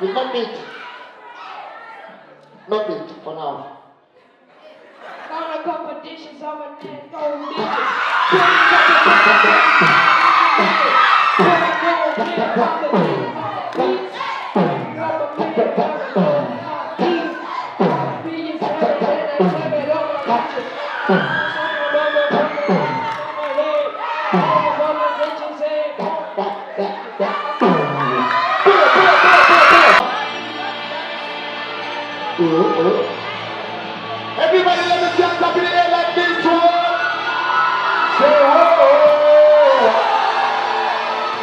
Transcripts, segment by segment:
We'll not meet. Not meet for now.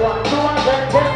one, two, and then ten.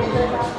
你等一下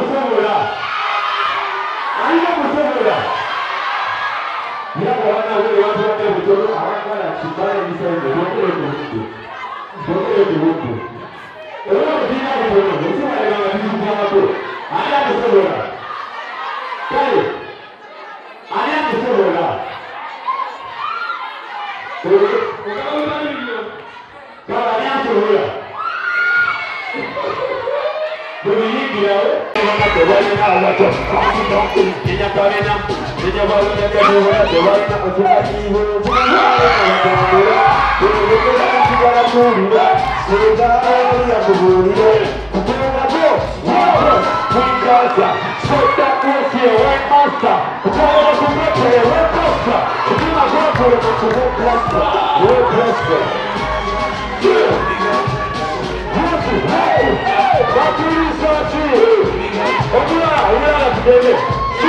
붙여보라 완전 붙여보라 이라고 하나 우리 원수한테 붙여도 아랑가나 진단에 미사일 내려오게 보는지 내려오게 보는지 여러분 비나고 보면 무슨 말이 나와 비나고. 아야 붙여보라 빨리. 아야 붙여보라 우리 오가오가를 자 아야 붙여보라 te vuelven a guacho Niña cabina, niña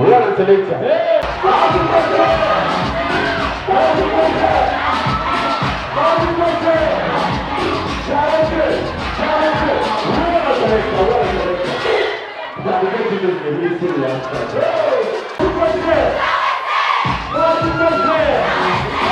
Olha a seleção. Pode você! Pode você! Pode você! Thank you.